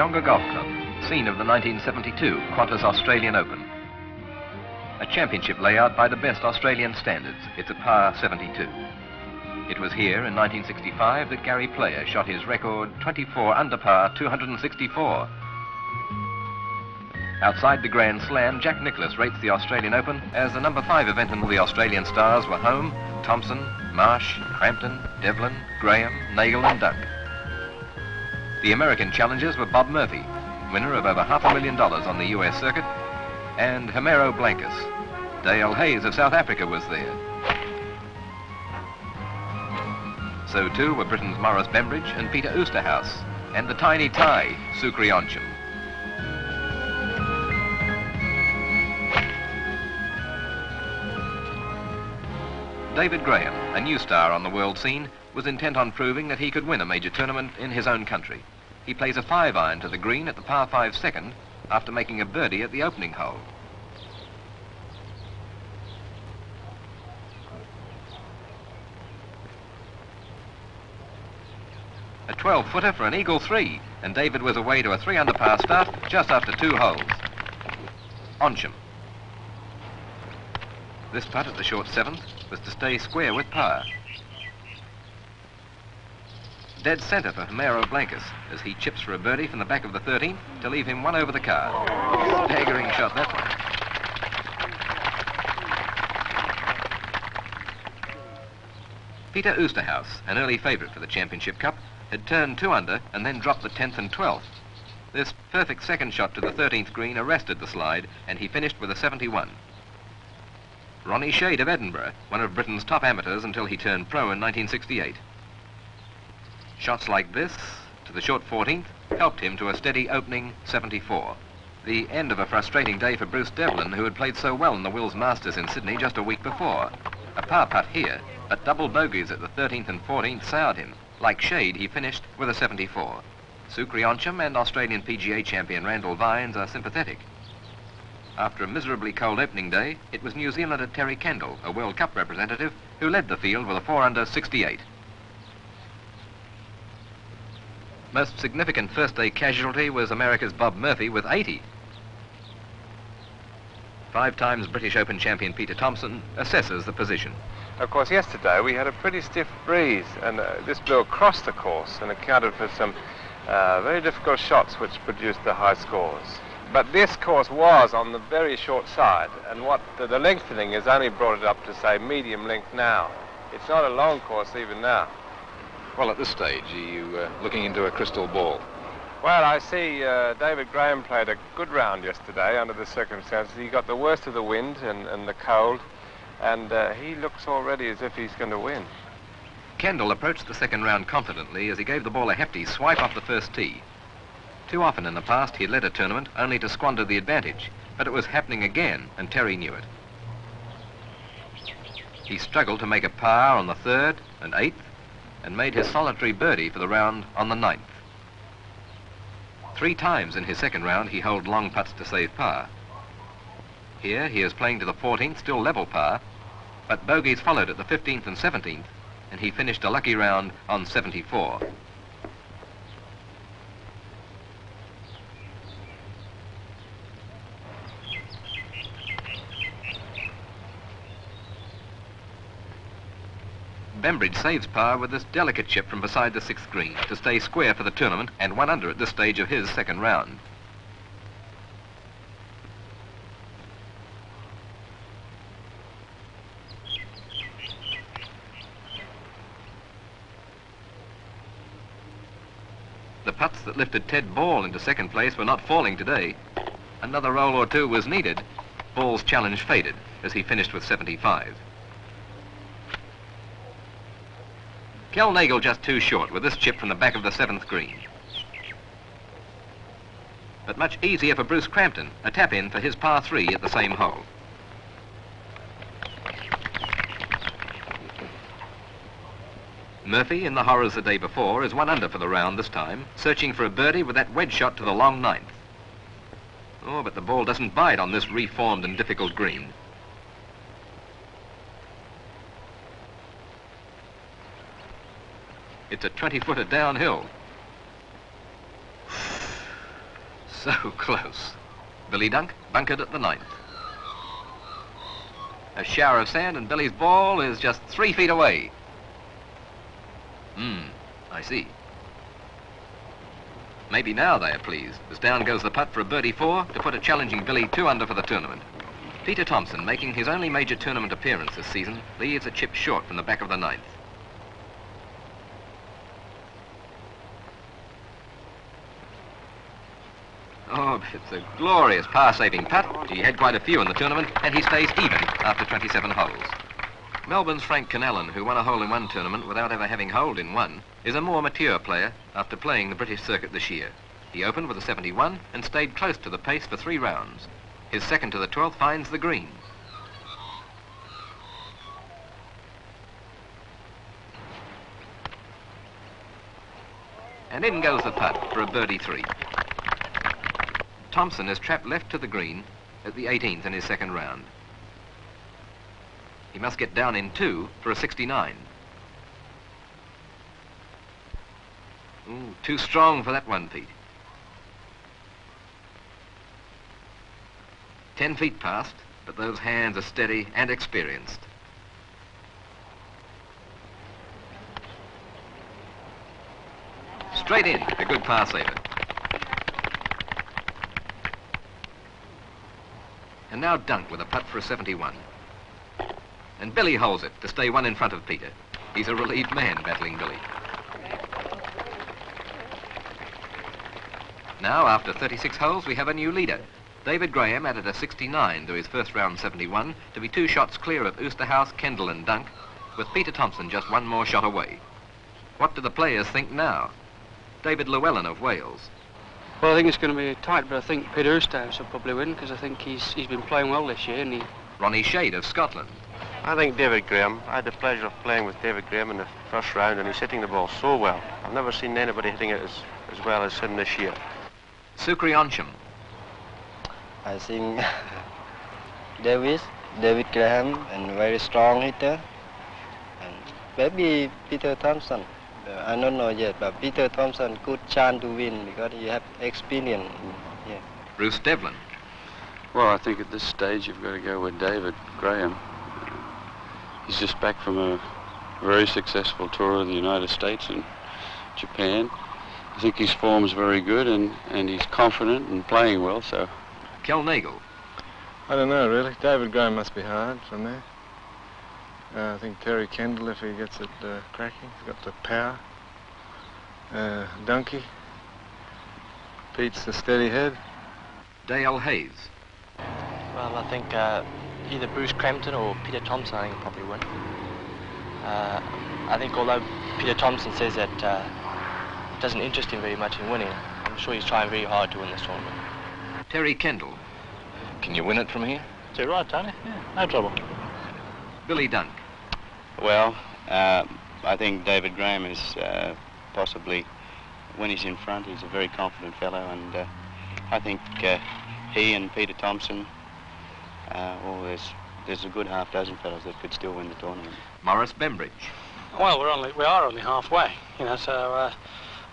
Kooyonga Golf Club, scene of the 1972 Qantas Australian Open. A championship layout by the best Australian standards. It's a par 72. It was here in 1965 that Gary Player shot his record 24 under par 264. Outside the Grand Slam, Jack Nicklaus rates the Australian Open as the number five event and the Australian stars were home, Thomson, Marsh, Crampton, Devlin, Graham, Nagle and Dunk. The American challengers were Bob Murphy, winner of over half a million dollars on the US circuit, and Homero Blancas. Dale Hayes of South Africa was there. So too were Britain's Maurice Bembridge and Peter Oosterhuis, and the tiny Thai, Sukree Onsham. David Graham, a new star on the world scene, was intent on proving that he could win a major tournament in his own country. He plays a five iron to the green at the par five second after making a birdie at the opening hole. A 12 footer for an eagle three, and David was away to a three under par start just after two holes. Onsham. This putt at the short seventh was to stay square with par. Dead centre for Homero Blancas as he chips for a birdie from the back of the 13th to leave him one over the card. Staggering shot that one. Peter Oosterhuis, an early favourite for the Championship Cup, had turned two under and then dropped the 10th and 12th. This perfect second shot to the 13th green arrested the slide and he finished with a 71. Ronnie Shade of Edinburgh, one of Britain's top amateurs until he turned pro in 1968. Shots like this, to the short 14th, helped him to a steady opening 74. The end of a frustrating day for Bruce Devlin, who had played so well in the Wills Masters in Sydney just a week before. A par putt here, but double bogeys at the 13th and 14th soured him. Like Shade, he finished with a 74. Sukree Onsham and Australian PGA champion Randall Vines are sympathetic. After a miserably cold opening day, it was New Zealander Terry Kendall, a World Cup representative, who led the field with a 4 under 68. Most significant first day casualty was America's Bob Murphy with 80. Five times British Open champion Peter Thomson assesses the position. Of course, yesterday we had a pretty stiff breeze, and uh, this blew across the course and accounted for some uh, very difficult shots which produced the high scores. But this course was on the very short side, and what the, the lengthening has only brought it up to, say, medium length now. It's not a long course even now. Well, at this stage, are you uh, looking into a crystal ball? Well, I see uh, David Graham played a good round yesterday under the circumstances. He got the worst of the wind and, and the cold, and uh, he looks already as if he's going to win. Kendall approached the second round confidently as he gave the ball a hefty swipe off the first tee. Too often in the past, he led a tournament only to squander the advantage, but it was happening again, and Terry knew it. He struggled to make a par on the third and eighth, and made his solitary birdie for the round on the ninth. Three times in his second round, he held long putts to save par. Here, he is playing to the 14th, still level par, but bogeys followed at the 15th and 17th, and he finished a lucky round on 74. Bembridge saves par with this delicate chip from beside the sixth green to stay square for the tournament and one under at this stage of his second round. The putts that lifted Ted Ball into second place were not falling today. Another roll or two was needed. Ball's challenge faded as he finished with 75. Kel Nagle just too short with this chip from the back of the seventh green. But much easier for Bruce Crampton, a tap-in for his par three at the same hole. Murphy, in the horrors the day before, is one under for the round this time, searching for a birdie with that wedge shot to the long ninth. Oh, but the ball doesn't bite on this reformed and difficult green. It's a 20-footer downhill. So close. Billy Dunk bunkered at the ninth. A shower of sand and Billy's ball is just three feet away. Hmm, I see. Maybe now they are pleased, as down goes the putt for a birdie four to put a challenging Billy two under for the tournament. Peter Thomson, making his only major tournament appearance this season, leaves a chip short from the back of the ninth. It's a glorious par-saving putt. He had quite a few in the tournament, and he stays even after 27 holes. Melbourne's Frank Canellan, who won a hole-in-one tournament without ever having holed in one, is a more mature player after playing the British circuit this year. He opened with a 71 and stayed close to the pace for three rounds. His second to the 12th finds the green. And in goes the putt for a birdie three. Thomson is trapped left to the green at the 18th in his second round. He must get down in two for a 69. Ooh, too strong for that one, Pete. Ten feet past, but those hands are steady and experienced. Straight in, a good par saver. And now Dunk with a putt for a 71. And Billy holds it to stay one in front of Peter. He's a relieved man battling Billy. Now, after 36 holes, we have a new leader. David Graham added a 69 to his first round 71 to be two shots clear of Oosterhuis, Kendall and Dunk, with Peter Thomson just one more shot away. What do the players think now? David Llewellyn of Wales. Well, I think it's going to be tight, but I think Peter Oosterhuis will probably win because I think he's he's been playing well this year. And he... Ronnie Shade of Scotland. I think David Graham. I had the pleasure of playing with David Graham in the first round, and he's hitting the ball so well. I've never seen anybody hitting it as, as well as him this year. Sukree Onsham. I think Davis, David Graham, and very strong hitter. And maybe Peter Thomson. Uh, I don't know yet, but Peter Thomson good chance to win because he have experience. Yeah. Bruce Devlin. Well, I think at this stage you've got to go with David Graham. He's just back from a very successful tour of the United States and Japan. I think his form is very good and, and he's confident and playing well, so. Kel Nagle. I don't know, really. David Graham must be hard from there. Uh, I think Terry Kendall, if he gets it uh, cracking, he's got the power. Uh, Donkey. Pete's the steady head. Dale Hayes. Well, I think uh, either Bruce Crampton or Peter Thomson, I think, will probably win. Uh, I think although Peter Thomson says that uh, it doesn't interest him very much in winning, I'm sure he's trying very hard to win this tournament. Terry Kendall. Can you win it from here? that right, Tony? Yeah, no trouble. Billy Dunk. Well, uh, I think David Graham is uh, possibly, when he's in front, he's a very confident fellow, and uh, I think uh, he and Peter Thomson, uh, well, there's, there's a good half dozen fellows that could still win the tournament. Maurice Bembridge. Well, we're only we are only halfway, you know, so uh,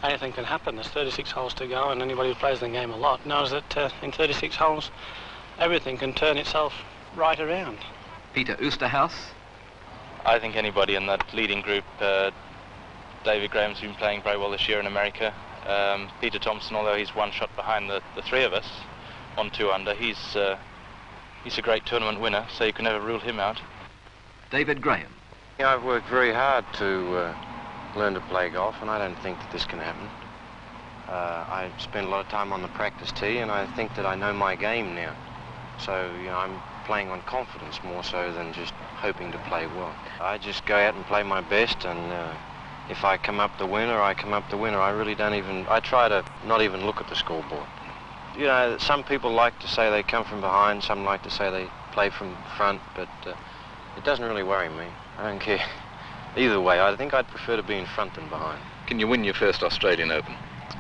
anything can happen. There's 36 holes to go, and anybody who plays the game a lot knows that uh, in 36 holes, everything can turn itself right around. Peter Oosterhuis. I think anybody in that leading group, uh, David Graham's been playing very well this year in America. Um, Peter Thomson, although he's one shot behind the, the three of us on two under, he's uh, he's a great tournament winner, so you can never rule him out. David Graham. Yeah, I've worked very hard to uh, learn to play golf, and I don't think that this can happen. Uh, I spend a lot of time on the practice tee, and I think that I know my game now. So, you know, I'm playing on confidence more so than just hoping to play well. I just go out and play my best, and uh, if I come up the winner, I come up the winner. I really don't even, I try to not even look at the scoreboard. You know, some people like to say they come from behind, some like to say they play from front, but uh, it doesn't really worry me. I don't care. Either way, I think I'd prefer to be in front than behind. Can you win your first Australian Open?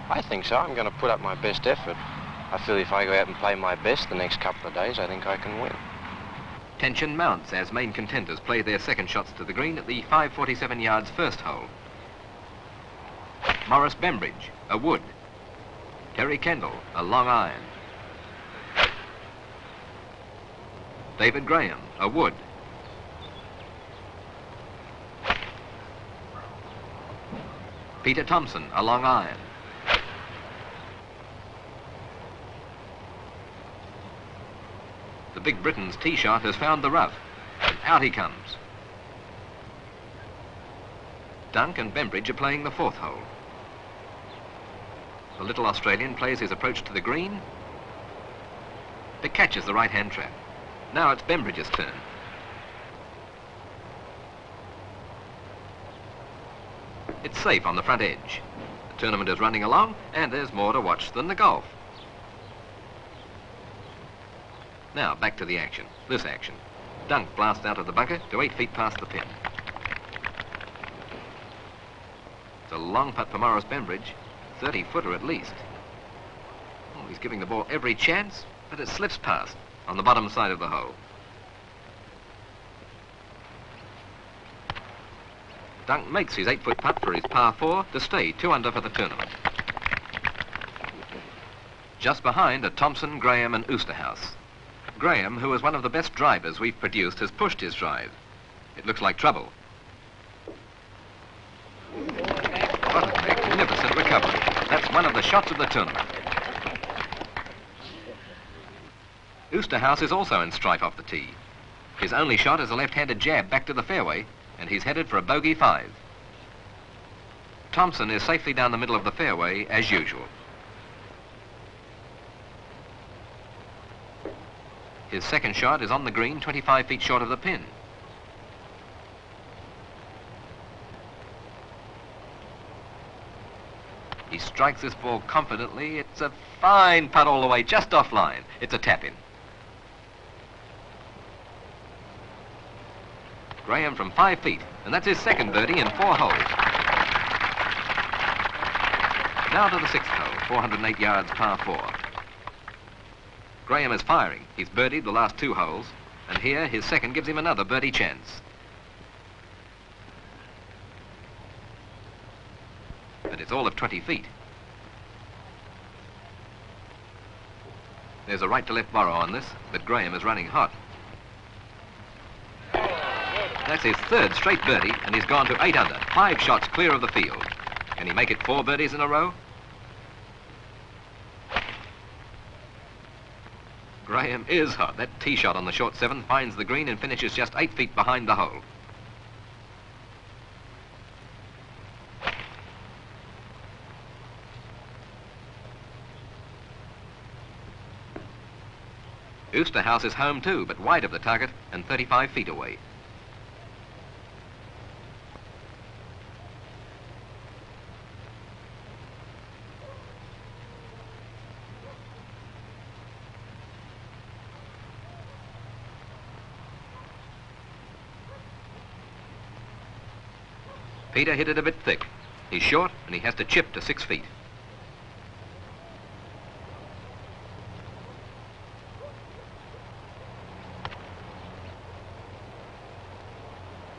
I think so. I'm going to put up my best effort. I feel if I go out and play my best the next couple of days, I think I can win. Tension mounts as main contenders play their second shots to the green at the 547 yards first hole. Maurice Bembridge, a wood. Terry Kendall, a long iron. David Graham, a wood. Peter Thomson, a long iron. The Big Britain's tee shot has found the rough. Out he comes. Dunk and Bembridge are playing the fourth hole. The little Australian plays his approach to the green. It catches the right-hand trap. Now it's Bembridge's turn. It's safe on the front edge. The tournament is running along, and there's more to watch than the golf. Now, back to the action. This action. Dunk blasts out of the bunker to eight feet past the pin. It's a long putt for Maurice Bembridge. 30 footer at least. Oh, he's giving the ball every chance, but it slips past on the bottom side of the hole. Dunk makes his eight-foot putt for his par four to stay two under for the tournament. Just behind are Thomson, Graham and Oosterhuis. Graham, who is one of the best drivers we've produced, has pushed his drive. It looks like trouble. What a magnificent recovery. That's one of the shots of the tournament. Oosterhuis is also in strife off the tee. His only shot is a left-handed jab back to the fairway, and he's headed for a bogey five. Thomson is safely down the middle of the fairway, as usual. His second shot is on the green, 25 feet short of the pin. He strikes this ball confidently. It's a fine putt all the way, just offline. It's a tap-in. Graham from five feet, and that's his second birdie in four holes. Now to the sixth hole, 408 yards par four. Graham is firing. He's birdied the last two holes, and here his second gives him another birdie chance. But it's all of 20 feet. There's a right to left borrow on this, but Graham is running hot. That's his third straight birdie, and he's gone to eight under, five shots clear of the field. Can he make it four birdies in a row? Graham is hot. That tee shot on the short seven finds the green and finishes just eight feet behind the hole. Oosterhuis is home too, but wide of the target and 35 feet away. Peter hit it a bit thick. He's short and he has to chip to six feet.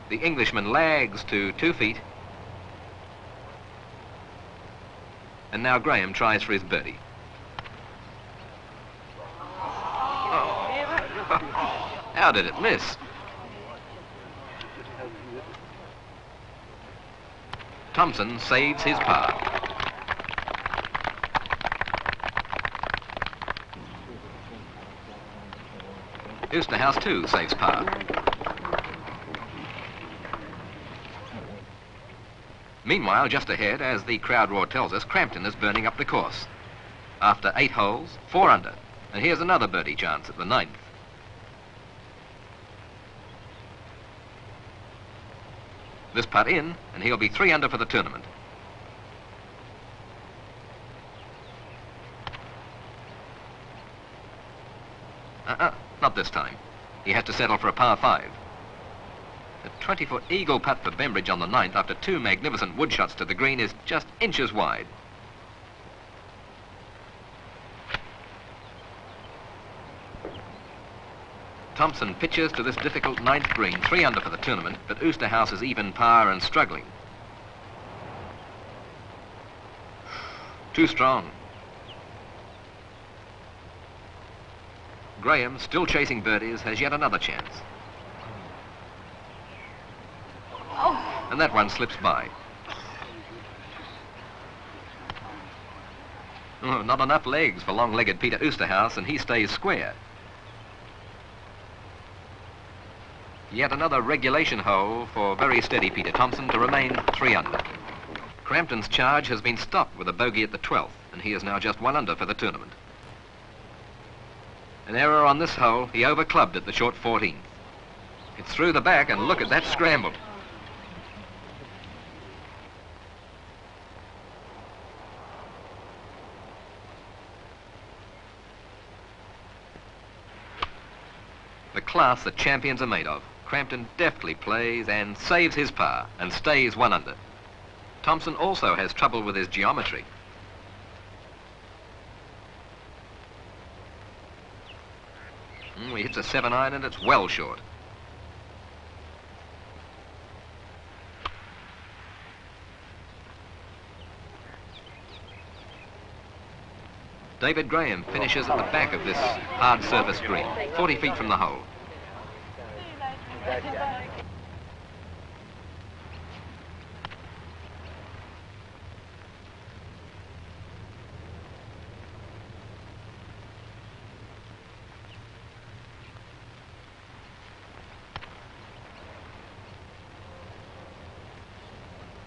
The Englishman lags to two feet. And now Graham tries for his birdie. Oh. How did it miss? Thomson saves his par. Oosterhuis too saves par. Meanwhile, just ahead, as the crowd roar tells us, Crampton is burning up the course. After eight holes, four under. And here's another birdie chance at the ninth. This putt in, and he'll be three under for the tournament. Uh-uh, not this time. He has to settle for a par five. The 20-foot eagle putt for Bembridge on the ninth after two magnificent wood shots to the green is just inches wide. Thomson pitches to this difficult ninth green, three under for the tournament, but Oosterhuis is even par and struggling. Too strong. Graham, still chasing birdies, has yet another chance. Oh. And that one slips by. Oh, not enough legs for long-legged Peter Oosterhuis, and he stays square. Yet another regulation hole for very steady Peter Thomson to remain three under. Crampton's charge has been stopped with a bogey at the 12th, and he is now just one under for the tournament. An error on this hole, he overclubbed at the short 14th. It's through the back, and look at that scramble. The class that champions are made of. Crampton deftly plays and saves his par and stays one under. Thomson also has trouble with his geometry. Mm, he hits a 7 iron and it's well short. David Graham finishes at the back of this hard surface green, 40 feet from the hole.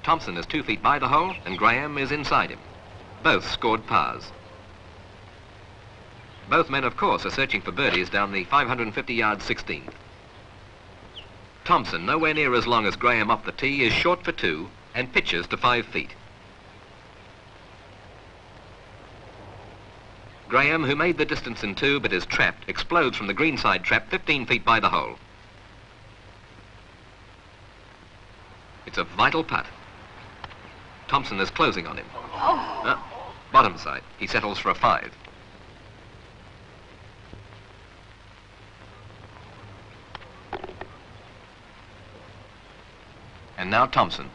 Thomson is two feet by the hole and Graham is inside him. Both scored pars. Both men, of course, are searching for birdies down the 550-yard 16th. Thomson, nowhere near as long as Graham off the tee, is short for two and pitches to five feet. Graham, who made the distance in two but is trapped, explodes from the greenside trap 15 feet by the hole. It's a vital putt. Thomson is closing on him. Uh, bottom side. He settles for a five. Now Thomson.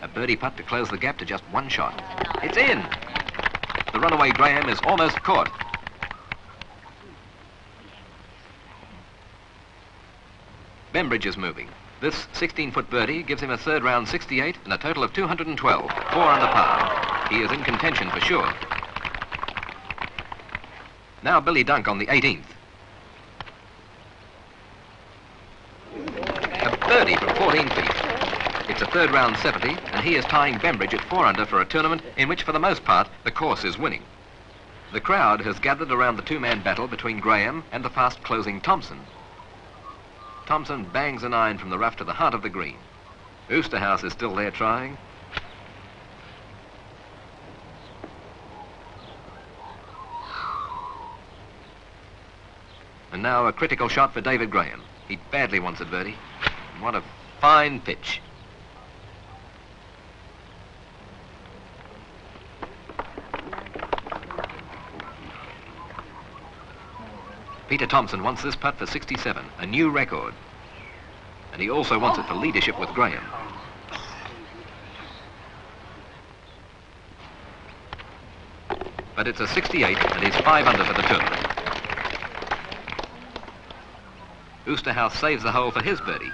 A birdie putt to close the gap to just one shot. It's in! The runaway Graham is almost caught. Bembridge is moving. This 16-foot birdie gives him a third round 68 and a total of 212, four under par. He is in contention for sure. Now Billy Dunk on the 18th. A birdie from 14 feet. It's a third round 70, and he is tying Bembridge at four under for a tournament in which, for the most part, the course is winning. The crowd has gathered around the two-man battle between Graham and the fast-closing Thomson. Thomson bangs an iron from the rough to the heart of the green. Oosterhuis is still there trying. And now a critical shot for David Graham. He badly wants a birdie. What a fine pitch. Peter Thomson wants this putt for 67, a new record. And he also wants it for leadership with Graham. But it's a 68 and he's five under for the tournament. Oosterhuis saves the hole for his birdie.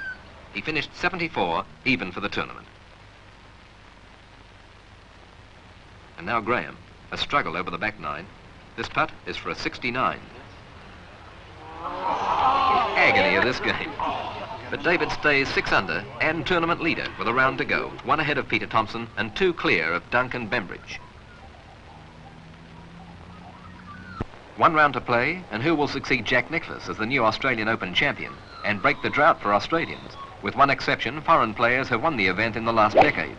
He finished 74, even for the tournament. And now Graham, a struggle over the back nine. This putt is for a 69 agony of this game. But David stays six under and tournament leader with a round to go, one ahead of Peter Thomson and two clear of Duncan Bembridge. One round to play, and who will succeed Jack Nicklaus as the new Australian Open champion and break the drought for Australians? With one exception, foreign players have won the event in the last decade.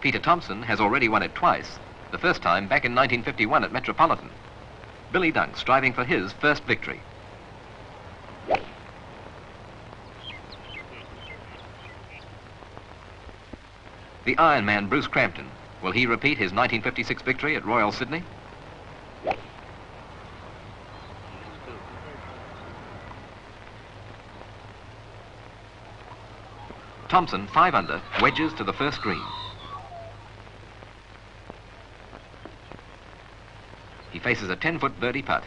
Peter Thomson has already won it twice, the first time back in 1951 at Metropolitan. Billy Dunk striving for his first victory. The Ironman Bruce Crampton. Will he repeat his 1956 victory at Royal Sydney? Thomson, five under, wedges to the first green. He faces a 10-foot birdie putt.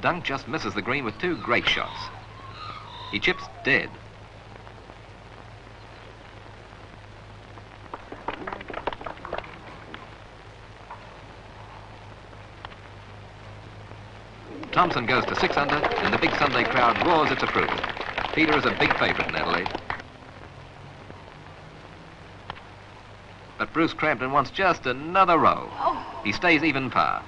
Dunk just misses the green with two great shots. He chips dead. Thomson goes to six under, and the big Sunday crowd roars its approval. Peter is a big favourite in Adelaide. But Bruce Crampton wants just another row. He stays even par.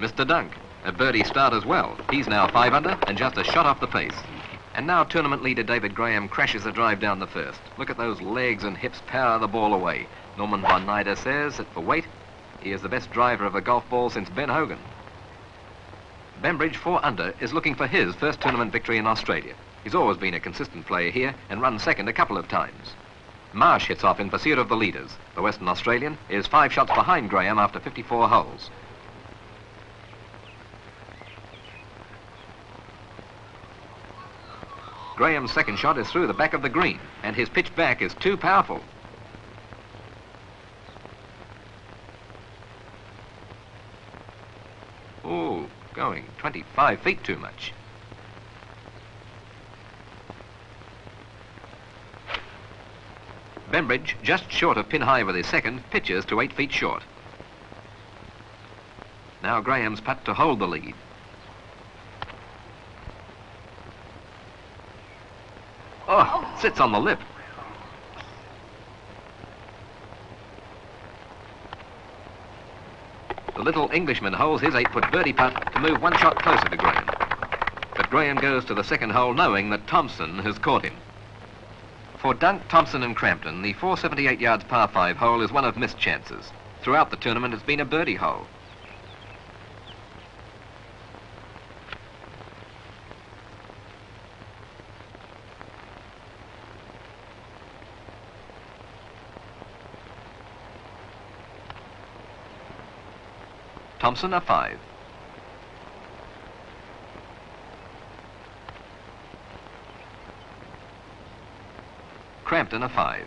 Mr. Dunk, a birdie start as well. He's now five under and just a shot off the pace. And now tournament leader David Graham crashes a drive down the first. Look at those legs and hips power the ball away. Norman von Nida says that for weight, he is the best driver of a golf ball since Ben Hogan. Bembridge, four under, is looking for his first tournament victory in Australia. He's always been a consistent player here and run second a couple of times. Marsh hits off in pursuit of the leaders. The Western Australian is five shots behind Graham after 54 holes. Graham's second shot is through the back of the green, and his pitch back is too powerful. Oh, going 25 feet too much. Bembridge, just short of pin high with his second, pitches to eight feet short. Now Graham's putt to hold the lead. Oh, sits on the lip. The little Englishman holds his eight-foot birdie putt to move one shot closer to Graham. But Graham goes to the second hole knowing that Thomson has caught him. For Dunk, Thomson and Crampton, the 478 yards par 5 hole is one of missed chances. Throughout the tournament, it's been a birdie hole. Thomson a five. Crampton a five.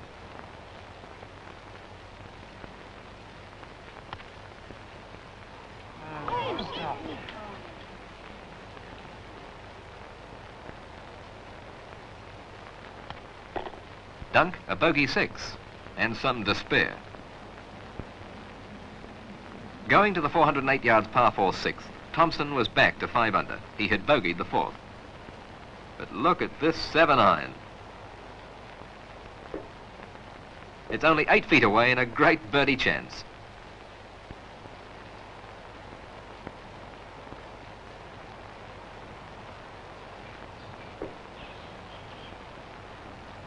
Dunk a bogey six and some despair. Going to the 408 yards par 4 sixth, Thomson was back to 5 under. He had bogeyed the fourth. But look at this 7 iron. It's only 8 feet away and a great birdie chance.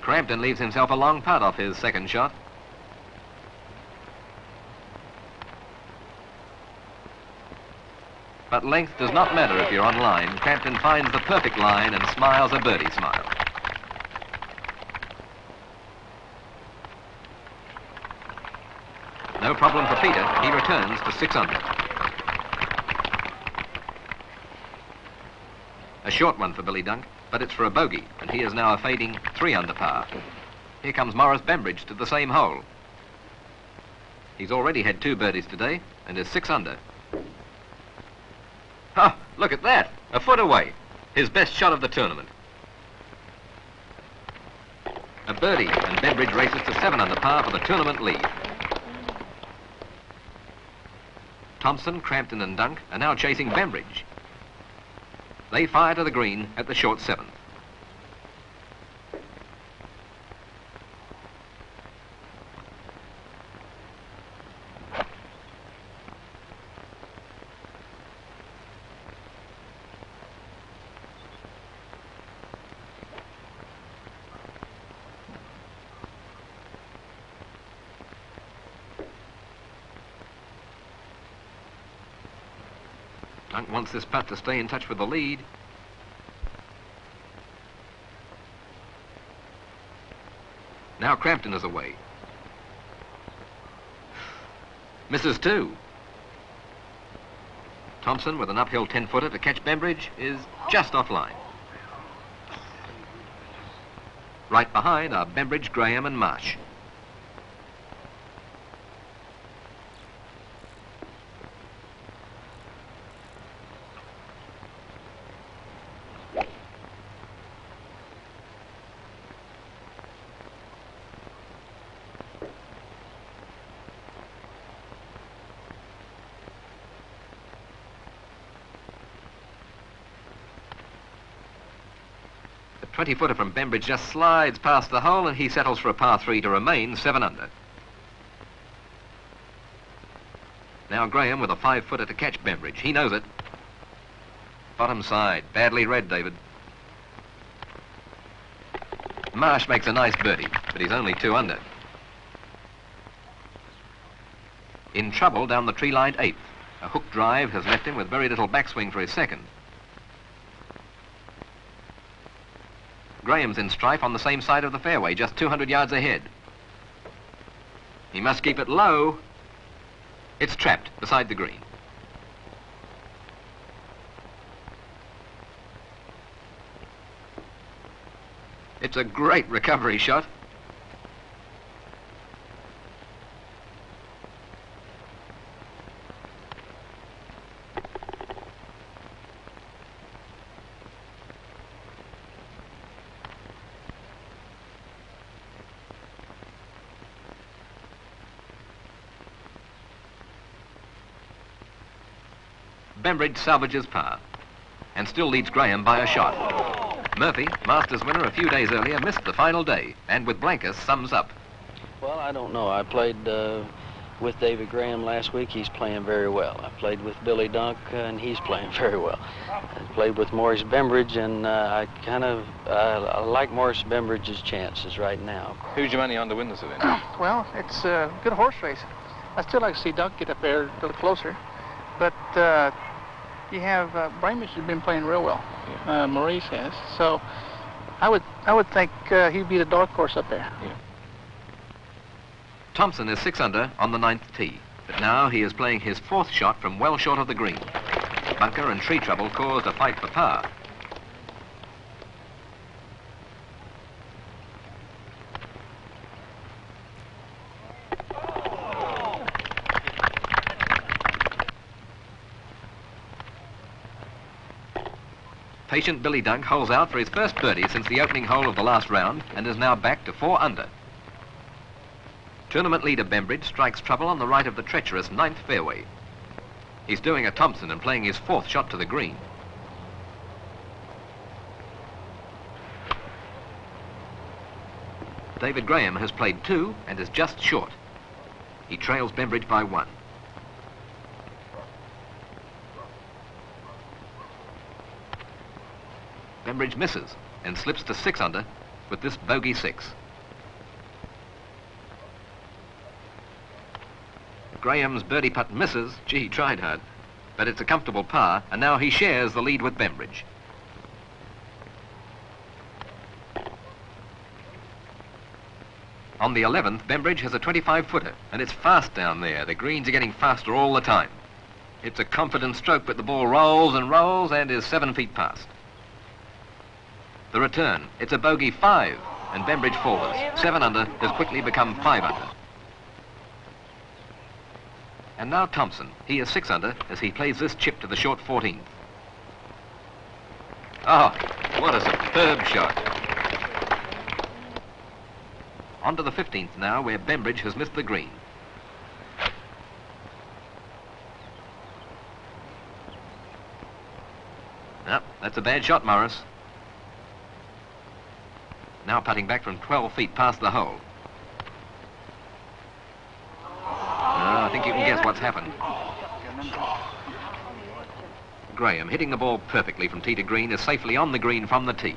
Crampton leaves himself a long putt off his second shot. But length does not matter if you're on line. Crampton finds the perfect line and smiles a birdie smile. No problem for Peter. He returns to six under. A short one for Billy Dunk, but it's for a bogey, and he is now a fading three under par. Here comes Maurice Bembridge to the same hole. He's already had two birdies today and is six under. Look at that. A foot away. His best shot of the tournament. A birdie, and Bembridge races to seven under par for the tournament lead. Thomson, Crampton and Dunk are now chasing Bembridge. They fire to the green at the short seventh. This putt to stay in touch with the lead. Now Crampton is away. Misses two. Thomson with an uphill 10-footer to catch Bembridge is just offline. Right behind are Bembridge, Graham and Marsh. 20 footer from Bembridge just slides past the hole and he settles for a par three to remain seven under. Now Graham with a five footer to catch Bembridge. He knows it. Bottom side. Badly read, David. Marsh makes a nice birdie, but he's only two under. In trouble down the tree-lined eighth. A hook drive has left him with very little backswing for his second. Graham's in strife on the same side of the fairway, just 200 yards ahead. He must keep it low. It's trapped beside the green. It's a great recovery shot. Bembridge salvages par and still leads Graham by a shot. Murphy, Masters winner a few days earlier, missed the final day and with Blancas sums up. Well, I don't know. I played uh, with David Graham last week. He's playing very well. I played with Billy Dunk, uh, and he's playing very well. I played with Maurice Bembridge, and uh, I kind of uh, I like Maurice Bembridge's chances right now. Who's your money on to win this event? Well, it's a good horse race. I still like to see Dunk get up there a little closer. But uh, you have uh, Bramage has been playing real well. Uh, Maurice has. So I would I would think uh, he'd be the dark horse up there. Yeah. Thomson is six under on the ninth tee, but now he is playing his fourth shot from well short of the green. Bunker and tree trouble caused a fight for par. Patient Billy Dunk holes out for his first birdie since the opening hole of the last round and is now back to four under. Tournament leader Bembridge strikes trouble on the right of the treacherous ninth fairway. He's doing a Thomson and playing his fourth shot to the green. David Graham has played two and is just short. He trails Bembridge by one. Misses and slips to six under with this bogey six. Graham's birdie putt misses. Gee, he tried hard. But it's a comfortable par, and now he shares the lead with Bembridge. On the 11th, Bembridge has a 25-footer, and it's fast down there. The greens are getting faster all the time. It's a confident stroke, but the ball rolls and rolls and is seven feet past. The return, it's a bogey five, and Bembridge falls. Seven under has quickly become five under. And now Thomson. He is six under as he plays this chip to the short 14th. Ah, oh, what a superb shot. On to the 15th now, where Bembridge has missed the green. Yep, that's a bad shot, Maurice. Now putting back from 12 feet past the hole. Oh, I think you can guess what's happened. Graham, hitting the ball perfectly from tee to green, is safely on the green from the tee.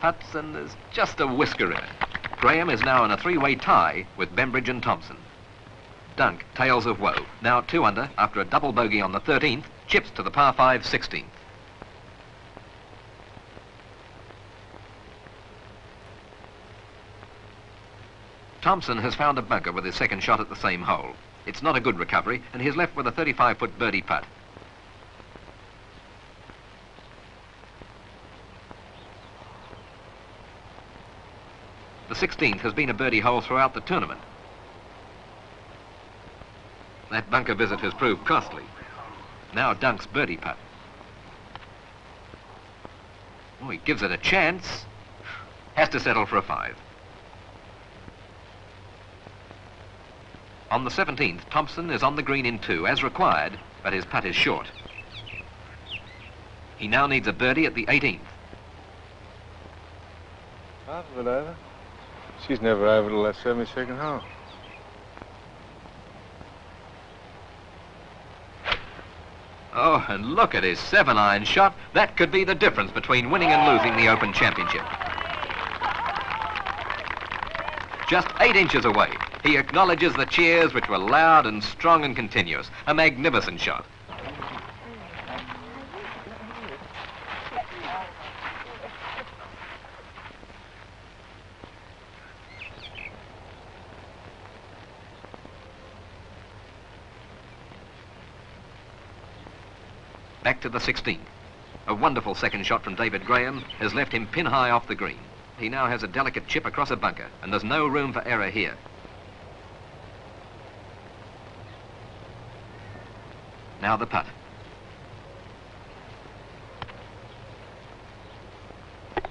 Puts and just a whisker in it. Graham is now in a three-way tie with Bembridge and Thomson. Dunk, tales of woe. Now two under after a double bogey on the 13th, chips to the par 5 16th. Thomson has found a bunker with his second shot at the same hole. It's not a good recovery, and he's left with a 35-foot birdie putt. The 16th has been a birdie hole throughout the tournament. That bunker visit has proved costly. Now Dunk's birdie putt. Oh, he gives it a chance. Has to settle for a five. On the 17th, Thomson is on the green in two, as required, but his putt is short. He now needs a birdie at the 18th. Half of it over. She's never over till that 72nd hole. Oh, and look at his seven iron shot. That could be the difference between winning and losing the Open Championship. Just eight inches away, he acknowledges the cheers which were loud and strong and continuous. A magnificent shot. Back to the 16th. A wonderful second shot from David Graham has left him pin high off the green. He now has a delicate chip across a bunker, and there's no room for error here. Now the putt.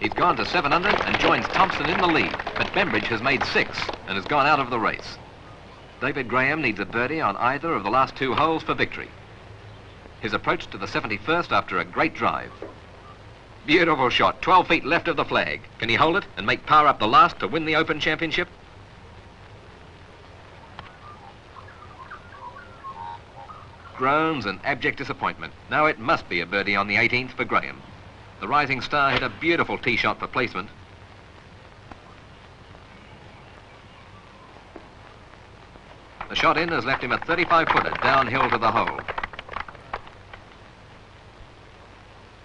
He's gone to seven under and joins Thomson in the lead, but Bembridge has made six and has gone out of the race. David Graham needs a birdie on either of the last two holes for victory. His approach to the 71st after a great drive. Beautiful shot, 12 feet left of the flag. Can he hold it and make par up the last to win the Open Championship? Groans and abject disappointment. Now it must be a birdie on the 18th for Graham. The rising star hit a beautiful tee shot for placement. The shot in has left him a 35-footer downhill to the hole.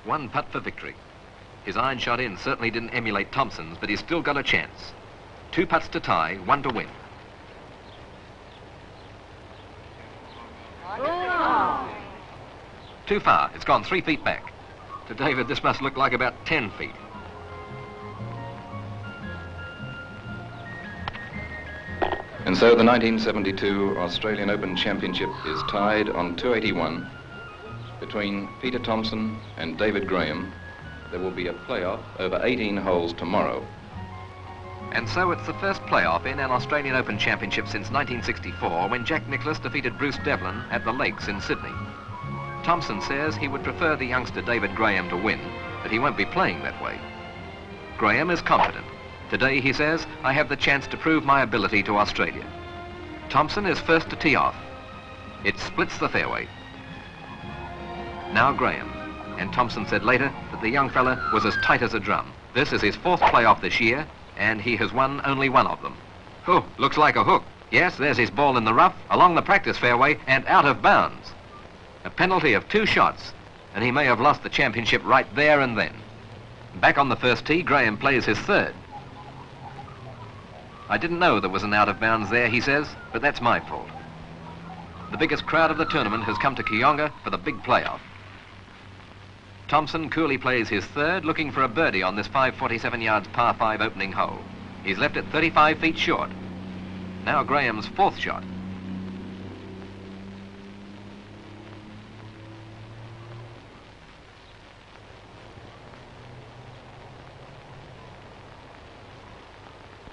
One putt for victory. His iron shot in certainly didn't emulate Thomson's, but he's still got a chance. Two putts to tie, one to win. Too far. It's gone three feet back. To David, this must look like about 10 feet. And so the 1972 Australian Open Championship is tied on 281 between Peter Thomson and David Graham. There will be a playoff over 18 holes tomorrow. And so it's the first playoff in an Australian Open Championship since 1964 when Jack Nicklaus defeated Bruce Devlin at the Lakes in Sydney. Thomson says he would prefer the youngster David Graham to win, but he won't be playing that way. Graham is confident. Today, he says, I have the chance to prove my ability to Australia. Thomson is first to tee off. It splits the fairway. Now Graham. And Thomson said later that the young fella was as tight as a drum. This is his fourth playoff this year, and he has won only one of them. Oh, looks like a hook. Yes, there's his ball in the rough, along the practice fairway, and out of bounds. A penalty of two shots, and he may have lost the championship right there and then. Back on the first tee, Graham plays his third. I didn't know there was an out of bounds there, he says, but that's my fault. The biggest crowd of the tournament has come to Kooyonga for the big playoff. Thomson coolly plays his third, looking for a birdie on this 547 yards par 5 opening hole. He's left it 35 feet short. Now Graham's fourth shot.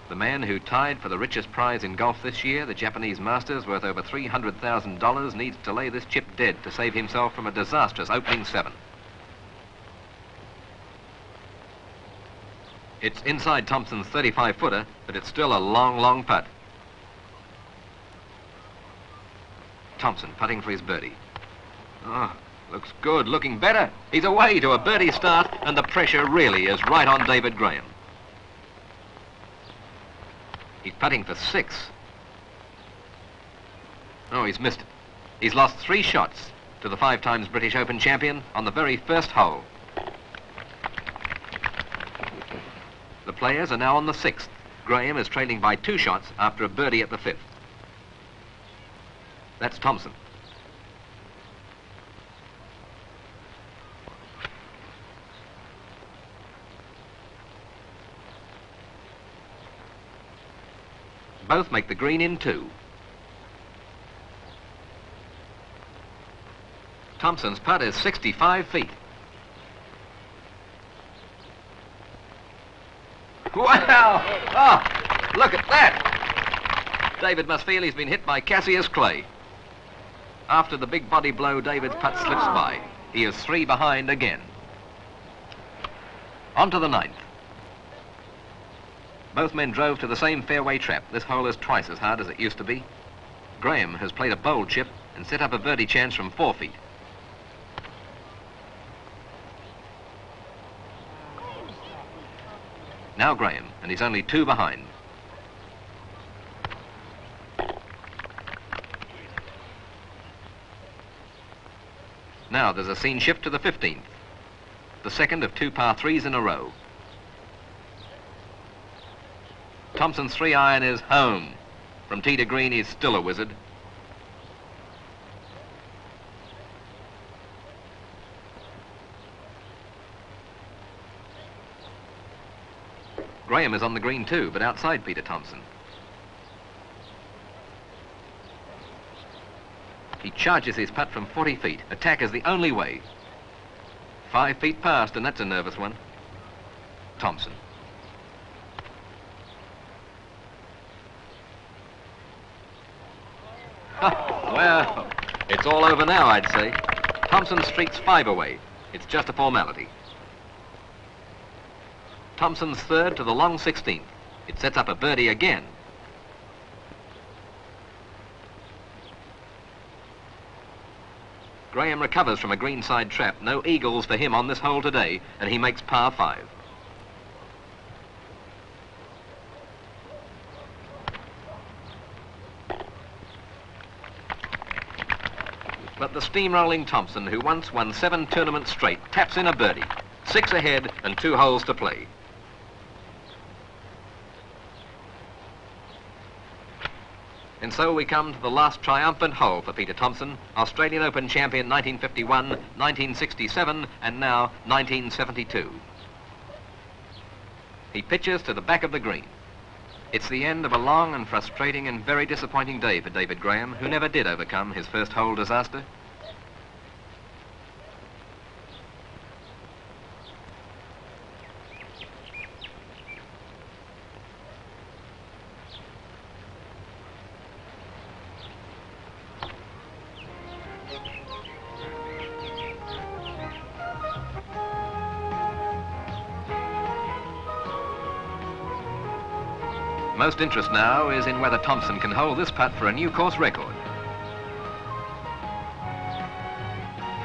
The man who tied for the richest prize in golf this year, the Japanese Masters, worth over $300,000, needs to lay this chip dead to save himself from a disastrous opening seven. It's inside Thomson's 35-footer, but it's still a long, long putt. Thomson putting for his birdie. Oh, looks good, looking better. He's away to a birdie start, and the pressure really is right on David Graham. He's putting for six. Oh, he's missed it. He's lost three shots to the five times British Open champion on the very first hole. Players are now on the sixth. Graham is trailing by two shots after a birdie at the fifth. That's Thomson. Both make the green in two. Thomson's putt is 65 feet. Wow! Oh, look at that! David must feel he's been hit by Cassius Clay. After the big body blow, David's putt slips oh. by. He is three behind again. On to the ninth. Both men drove to the same fairway trap. This hole is twice as hard as it used to be. Graham has played a bold chip and set up a birdie chance from four feet. Now Graham, and he's only two behind. Now there's a scene shift to the 15th, the second of two par threes in a row. Thompson's three iron is home. From tee to green, he's still a wizard. Graham is on the green too, but outside Peter Thomson. He charges his putt from 40 feet. Attack is the only way. Five feet past, and that's a nervous one. Thomson. well, it's all over now, I'd say. Thomson streaks five away. It's just a formality. Thomson's third to the long 16th. It sets up a birdie again. Graham recovers from a greenside trap. No eagles for him on this hole today, and he makes par five. But the steamrolling Thomson, who once won seven tournaments straight, taps in a birdie. Six ahead and two holes to play. And so we come to the last triumphant hole for Peter Thomson, Australian Open champion 1951, 1967, and now 1972. He pitches to the back of the green. It's the end of a long and frustrating and very disappointing day for David Graham, who never did overcome his first hole disaster. Most interest now is in whether Thomson can hold this putt for a new course record.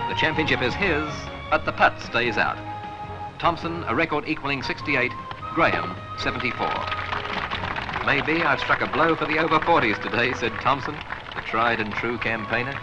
The championship is his, but the putt stays out. Thomson, a record equaling 68, Graham, 74. Maybe I've struck a blow for the over 40s today, said Thomson, the tried and true campaigner.